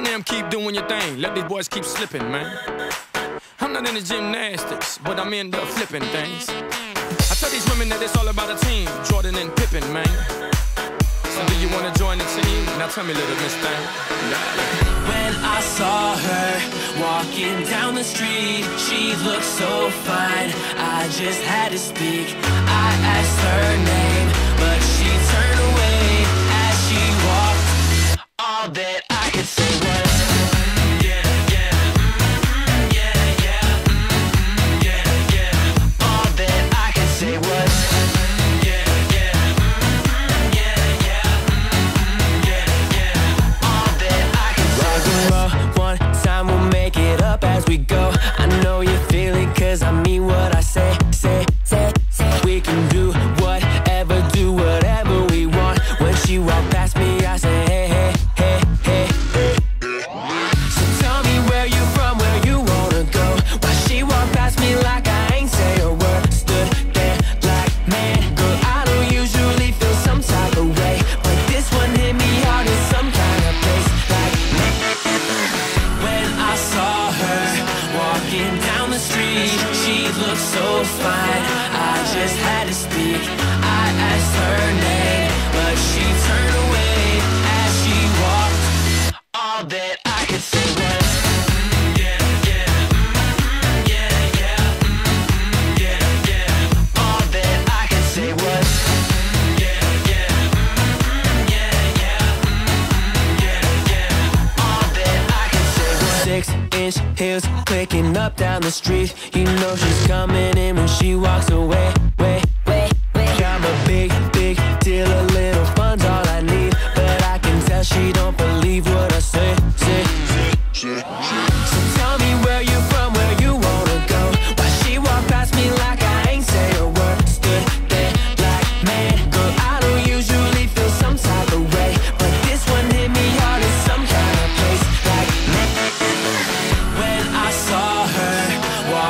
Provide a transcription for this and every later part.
time, keep doing your thing. Let these boys keep slipping, man. I'm not into gymnastics, but I'm into flipping things. I tell these women that it's all about a team, Jordan and Pippen, man. So do you wanna join the team? Now tell me, little miss thing. When I saw her walking down the street, she looked so fine. I just had to speak. I asked her name, but she so fine. I just had to speak. I asked her name, heels clicking up down the street. You know she's coming in when she walks away.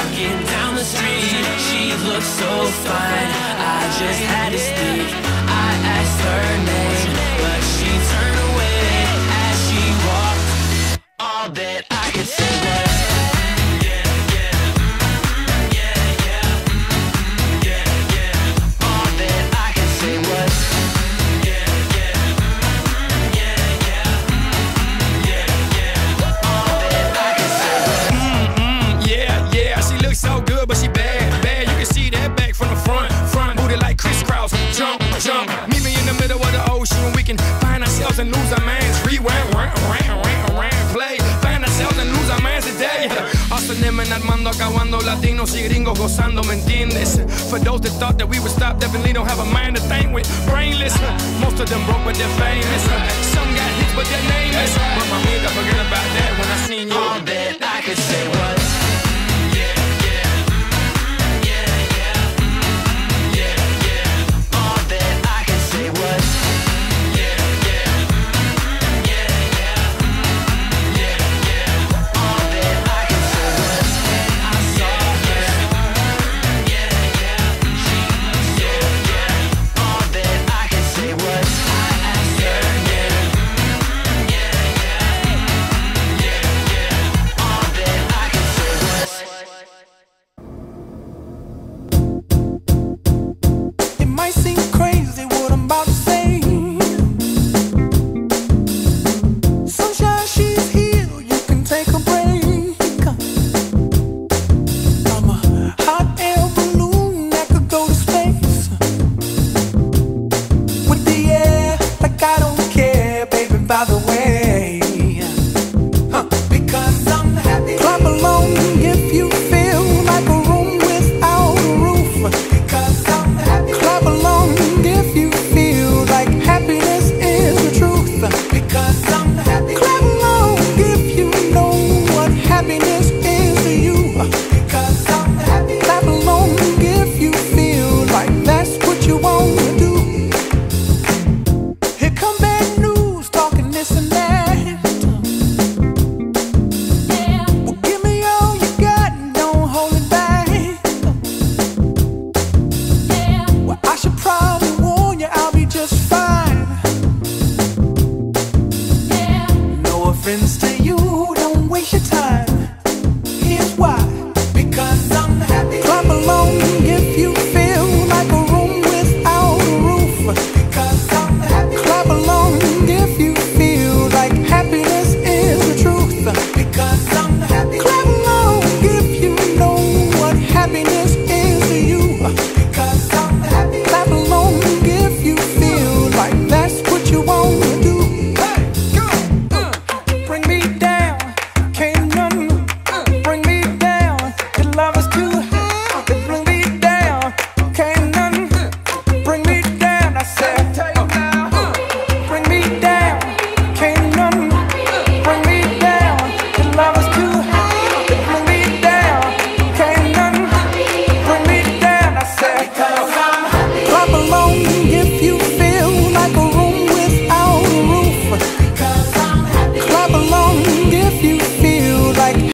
Walking down the street, she looked so fine. I just had to speak. I asked her name, but she turned away as she walked. All that I could say was. And lose our minds. Rewind, round, round, round, round, play. Find ourselves and lose our minds today. Hustling and Armando, acabando, latinos y gringos gozando, ¿me entiendes? For those that thought that we would stop, definitely don't have a mind to think with. Brainless, most of them broke, but they're famous. Some got hits, but they're nameless. But mamita, forget about that when I seen you. All that I could say was.